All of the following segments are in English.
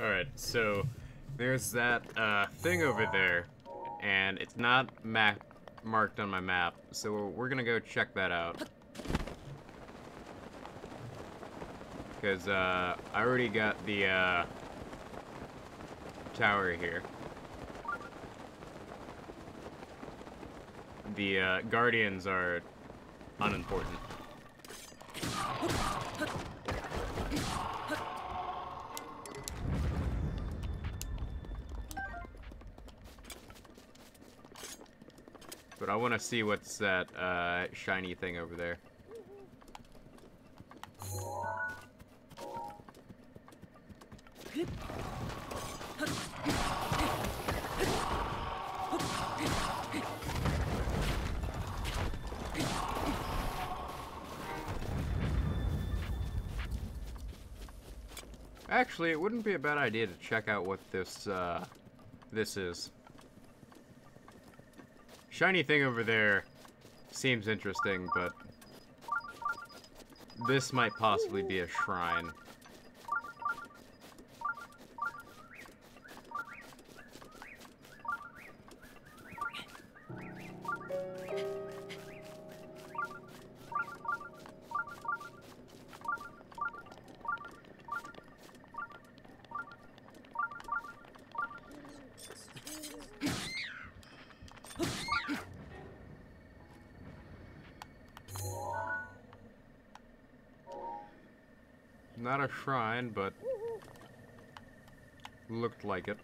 Alright, so there's that uh, thing over there, and it's not map marked on my map, so we're gonna go check that out. Because uh, I already got the uh, tower here. The uh, guardians are unimportant. Want to see what's that uh, shiny thing over there. Actually, it wouldn't be a bad idea to check out what this, uh, this is. Shiny thing over there seems interesting, but this might possibly be a shrine. Shrine, but looked like it.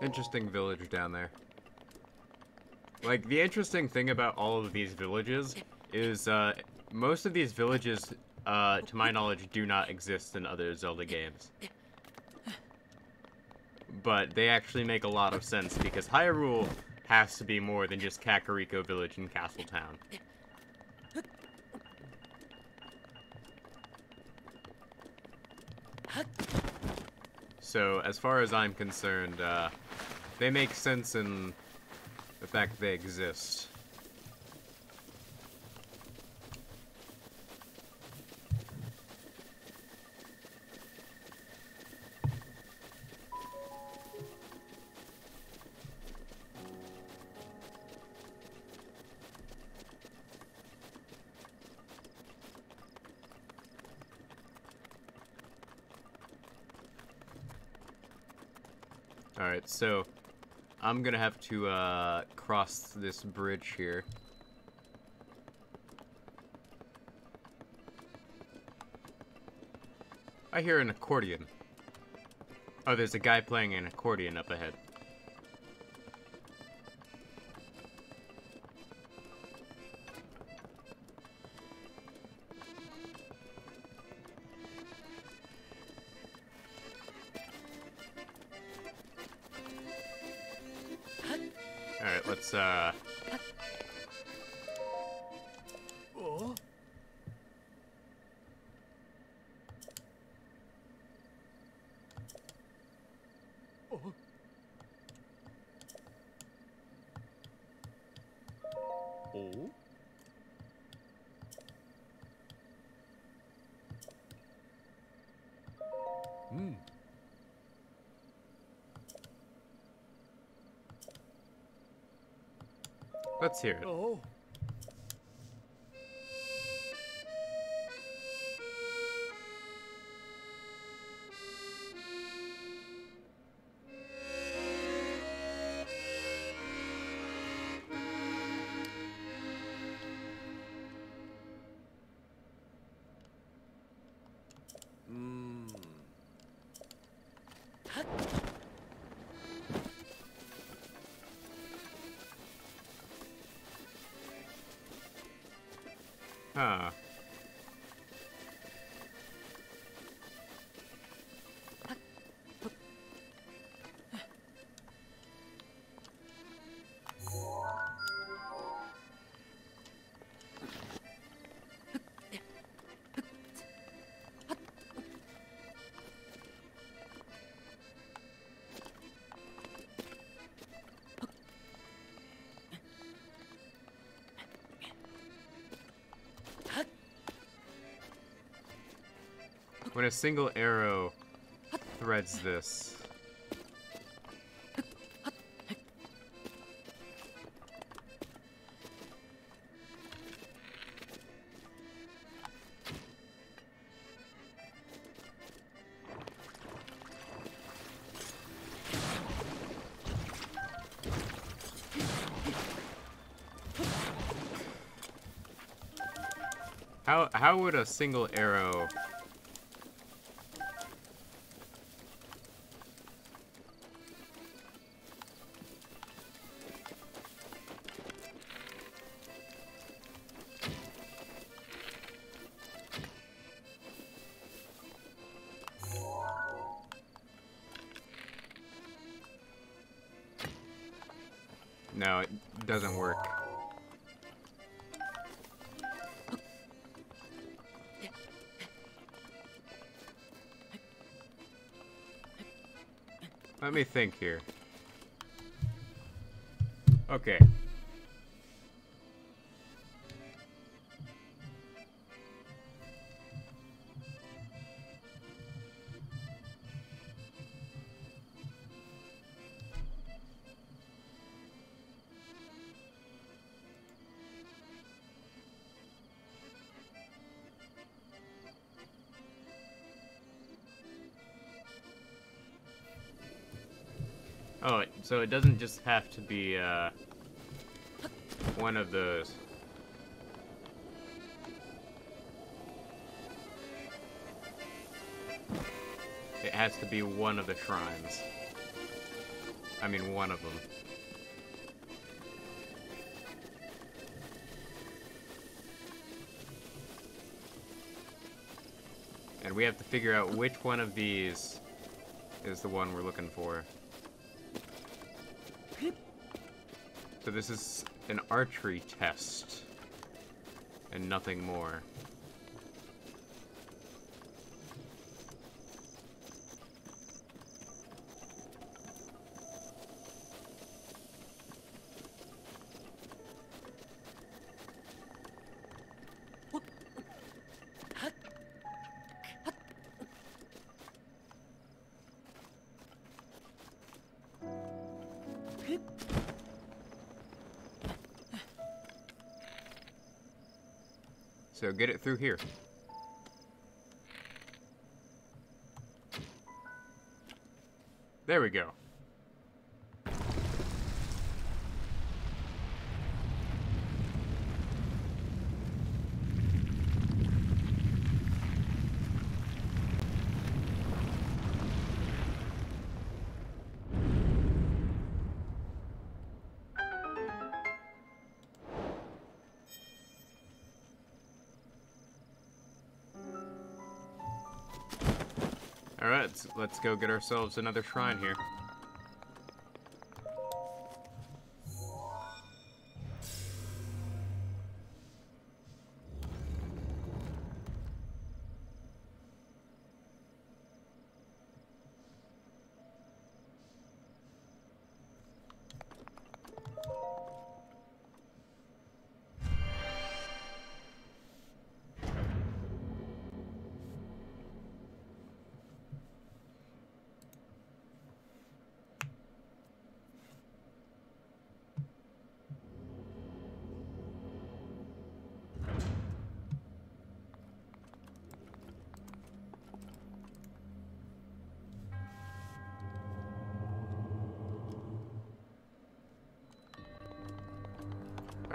Interesting village down there. Like, the interesting thing about all of these villages is, uh, most of these villages, uh, to my knowledge, do not exist in other Zelda games. But they actually make a lot of sense because Hyrule has to be more than just Kakariko Village and Castletown. So, as far as I'm concerned, uh, they make sense in the fact they exist. Alright, so I'm gonna have to uh, cross this bridge here. I hear an accordion. Oh, there's a guy playing an accordion up ahead. Let's hear it. Oh? Huh. When a single arrow threads this. How how would a single arrow Let me think here. Okay. So it doesn't just have to be uh, one of those. It has to be one of the shrines. I mean, one of them. And we have to figure out which one of these is the one we're looking for. So this is an archery test. And nothing more. So get it through here. There we go. Alright, let's, let's go get ourselves another shrine here.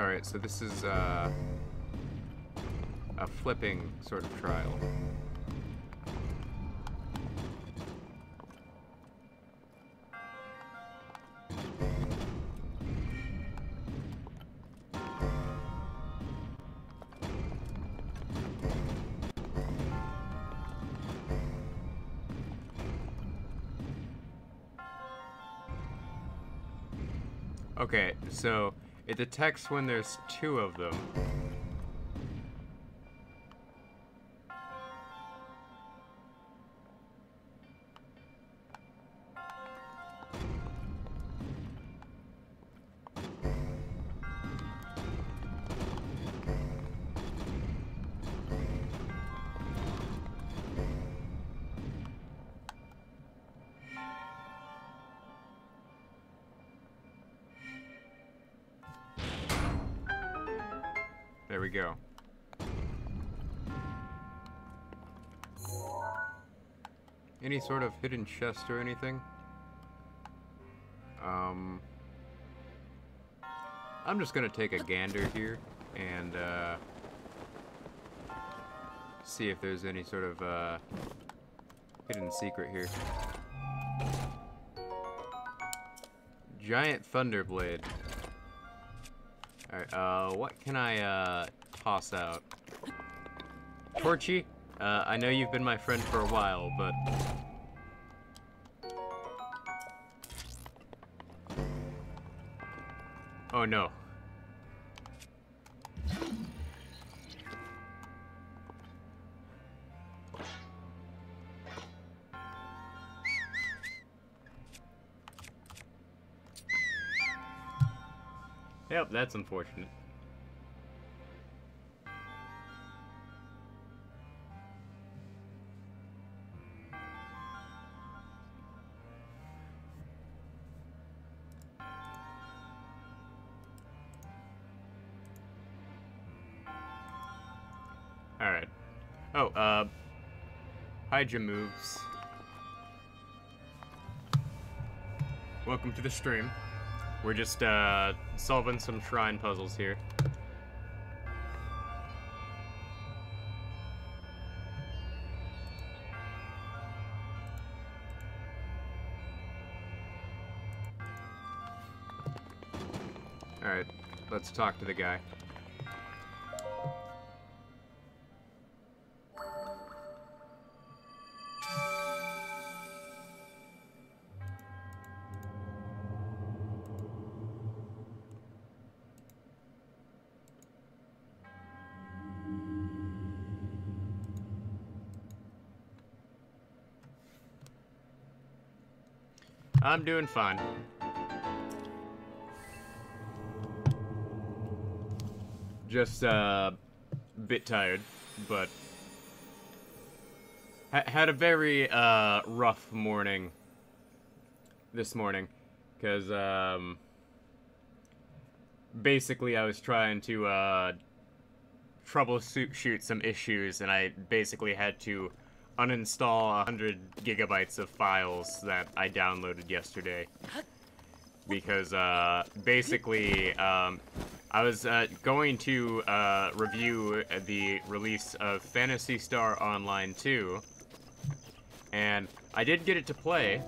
Alright, so this is uh, a flipping sort of trial. Okay, so it detects when there's two of them. We go. Any sort of hidden chest or anything? Um, I'm just gonna take a gander here and uh, see if there's any sort of uh, hidden secret here. Giant Thunderblade. Alright, uh, what can I, uh, toss out? Torchy, uh, I know you've been my friend for a while, but... Oh no. Yep, that's unfortunate. Alright. Oh, uh... Hydra moves. Welcome to the stream. We're just, uh, solving some shrine puzzles here. Alright, let's talk to the guy. I'm doing fine. Just uh, a bit tired, but ha had a very uh, rough morning this morning, because um, basically I was trying to uh, troubleshoot some issues, and I basically had to uninstall 100 gigabytes of files that I downloaded yesterday. Because, uh, basically, um, I was, uh, going to, uh, review the release of Phantasy Star Online 2, and I did get it to play,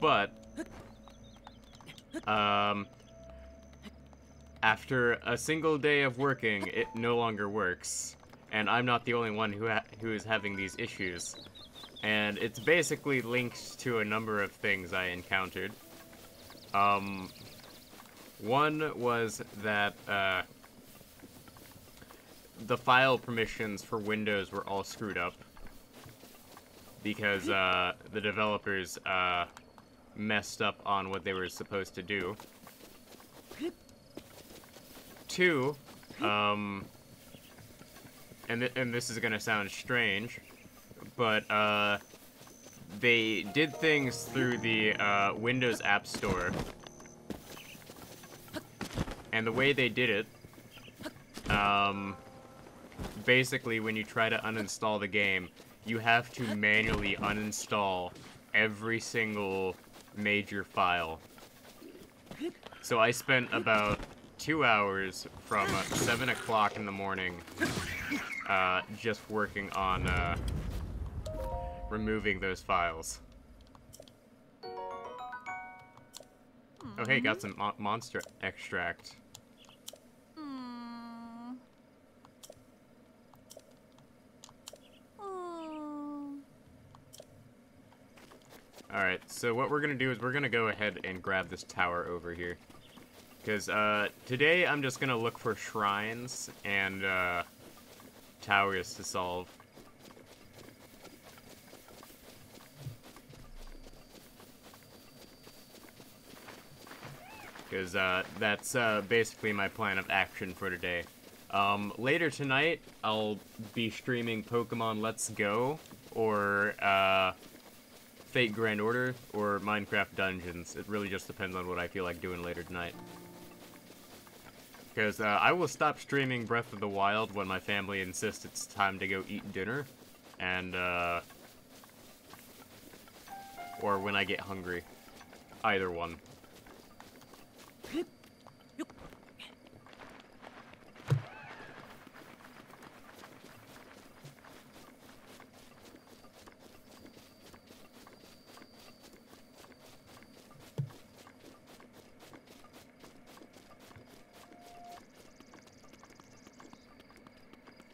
but, um, after a single day of working, it no longer works and I'm not the only one who who is having these issues. And it's basically linked to a number of things I encountered. Um, one was that uh, the file permissions for Windows were all screwed up because uh, the developers uh, messed up on what they were supposed to do. Two, um, and, th and this is gonna sound strange, but uh, they did things through the uh, Windows App Store, and the way they did it, um, basically when you try to uninstall the game, you have to manually uninstall every single major file. So I spent about two hours from uh, 7 o'clock in the morning uh, just working on uh, removing those files. Oh, okay, got some mo monster extract. Alright, so what we're gonna do is we're gonna go ahead and grab this tower over here. Because, uh, today I'm just gonna look for shrines and, uh, towers to solve. Because, uh, that's, uh, basically my plan of action for today. Um, later tonight, I'll be streaming Pokemon Let's Go, or, uh, Fate Grand Order, or Minecraft Dungeons. It really just depends on what I feel like doing later tonight. Because, uh, I will stop streaming Breath of the Wild when my family insists it's time to go eat dinner, and, uh, or when I get hungry. Either one.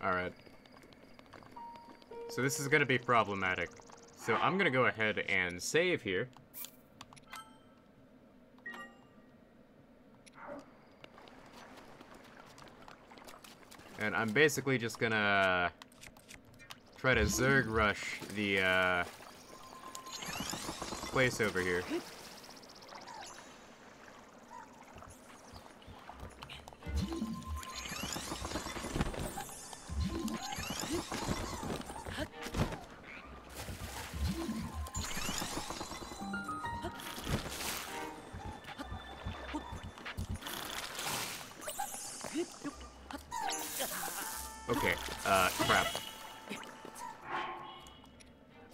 Alright. So this is going to be problematic. So I'm going to go ahead and save here. And I'm basically just going to try to Zerg rush the uh, place over here.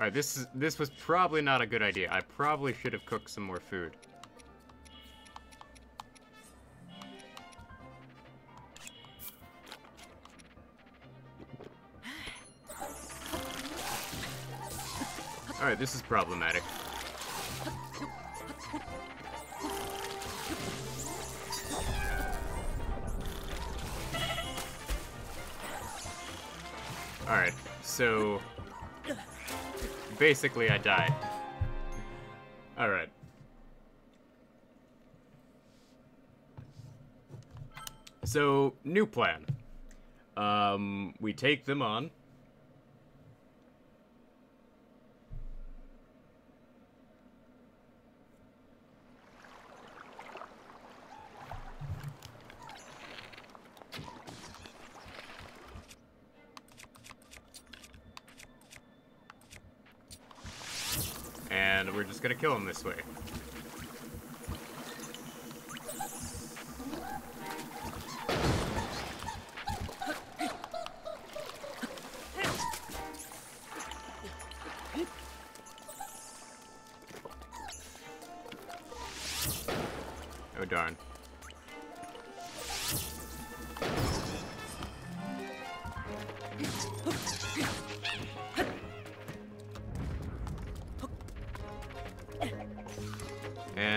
Alright, this is this was probably not a good idea. I probably should have cooked some more food. Alright, this is problematic. Alright, so... Basically, I died. Alright. So, new plan. Um, we take them on. And we're just gonna kill him this way.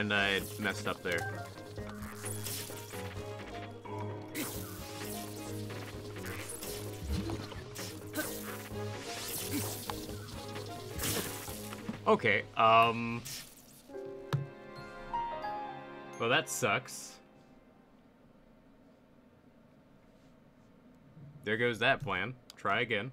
And I messed up there. Okay, um... Well, that sucks. There goes that plan. Try again.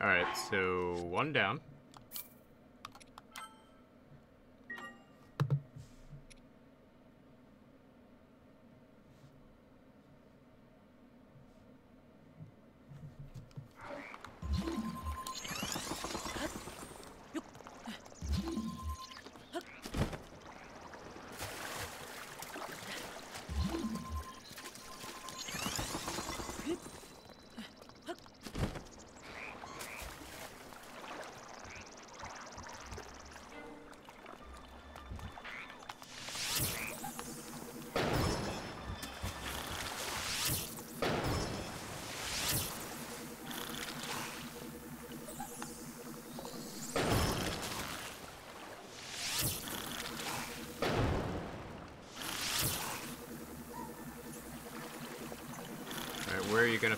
Alright, so one down.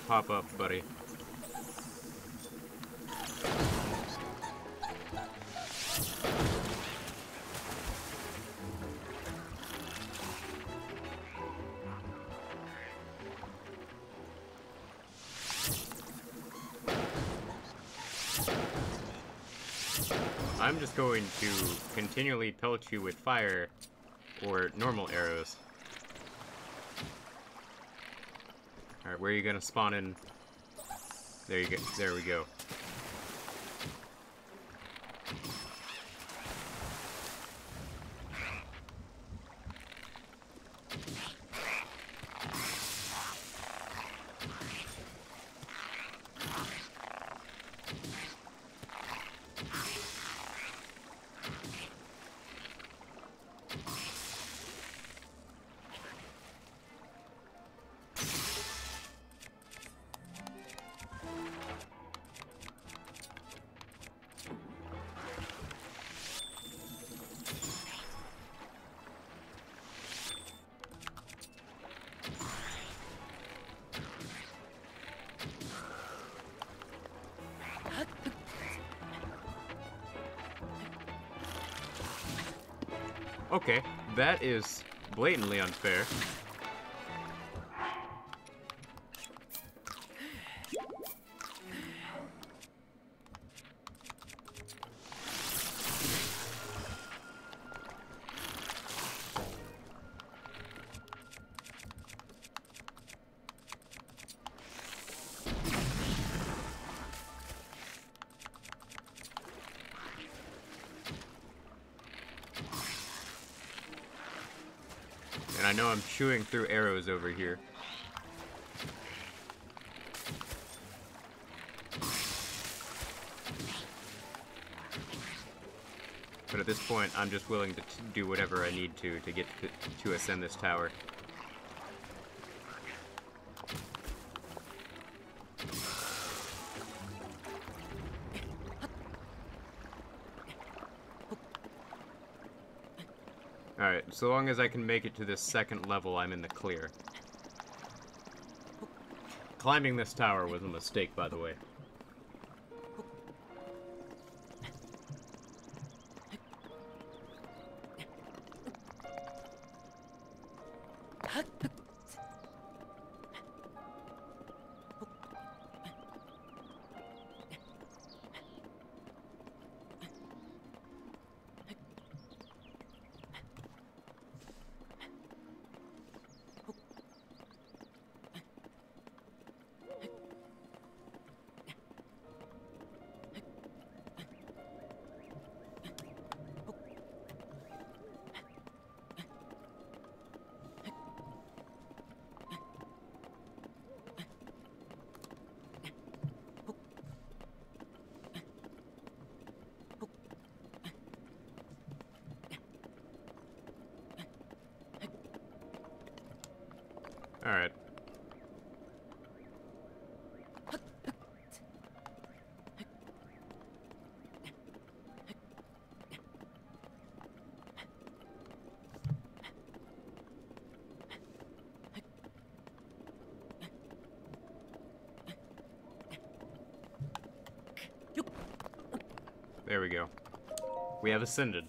Pop up, buddy? I'm just going to continually pelt you with fire or normal arrows. Alright, where are you gonna spawn in? There you go. There we go. Okay, that is blatantly unfair. I'm chewing through arrows over here. But at this point, I'm just willing to do whatever I need to to get to, to ascend this tower. So long as I can make it to this second level, I'm in the clear. Climbing this tower was a mistake, by the way. Alright. There we go. We have ascended.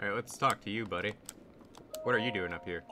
Alright, let's talk to you, buddy. What are you doing up here?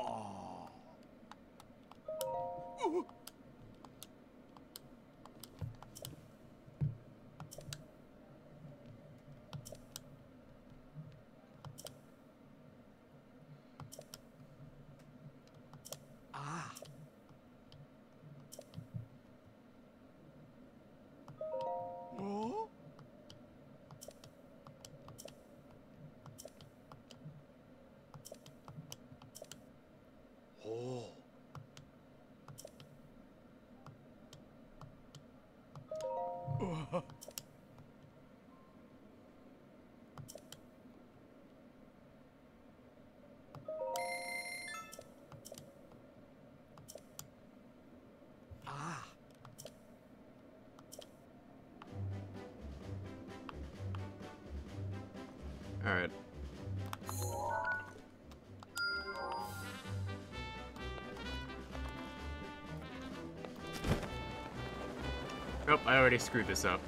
Alright. Oh, I already screwed this up.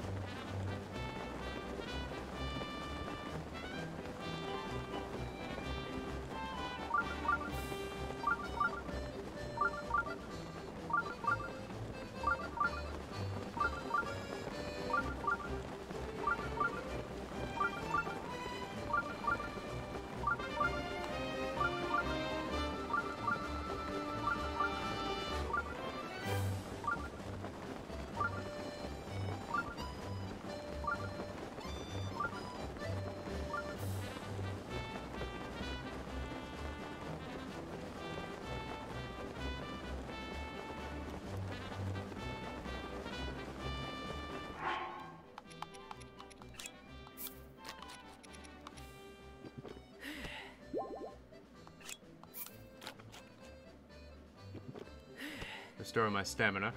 My stamina.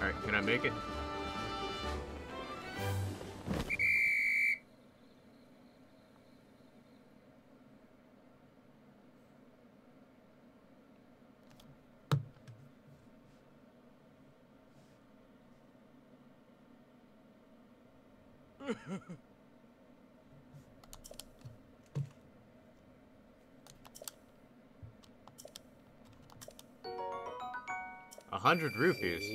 Alright, can I make it? Hundred rupees.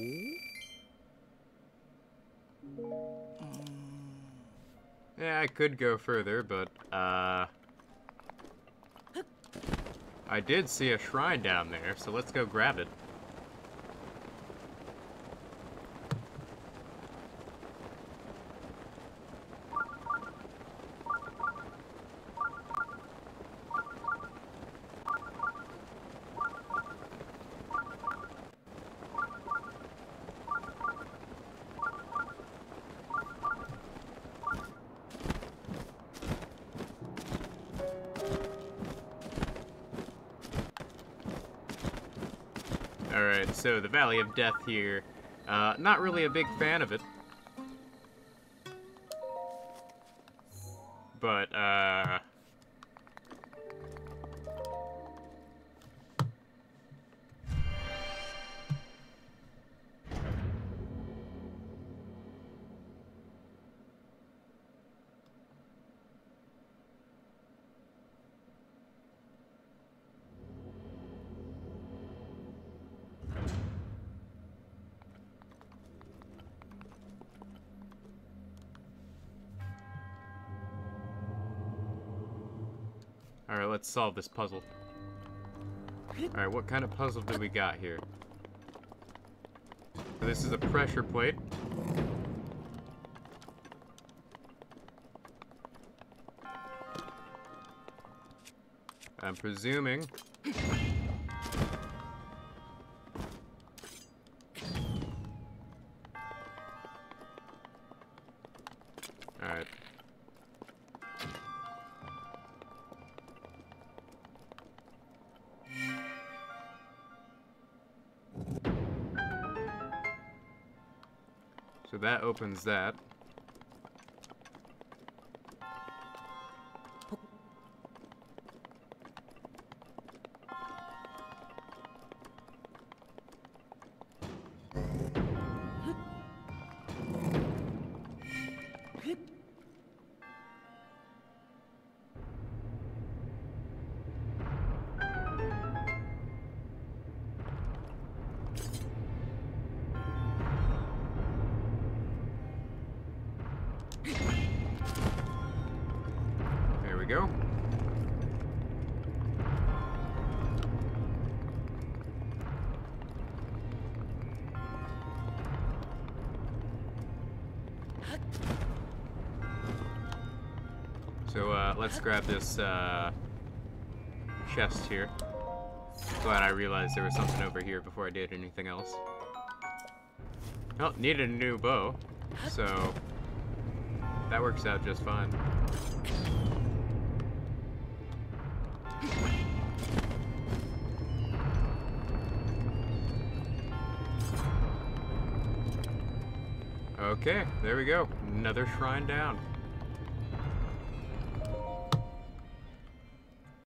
Yeah, I could go further, but, uh... I did see a shrine down there, so let's go grab it. Alright, so the Valley of Death here. Uh, not really a big fan of it. Alright, let's solve this puzzle. Alright, what kind of puzzle do we got here? So this is a pressure plate. I'm presuming... opens that. Uh, let's grab this uh, chest here. Glad I realized there was something over here before I did anything else. Oh, needed a new bow, so that works out just fine. Okay, there we go. Another shrine down.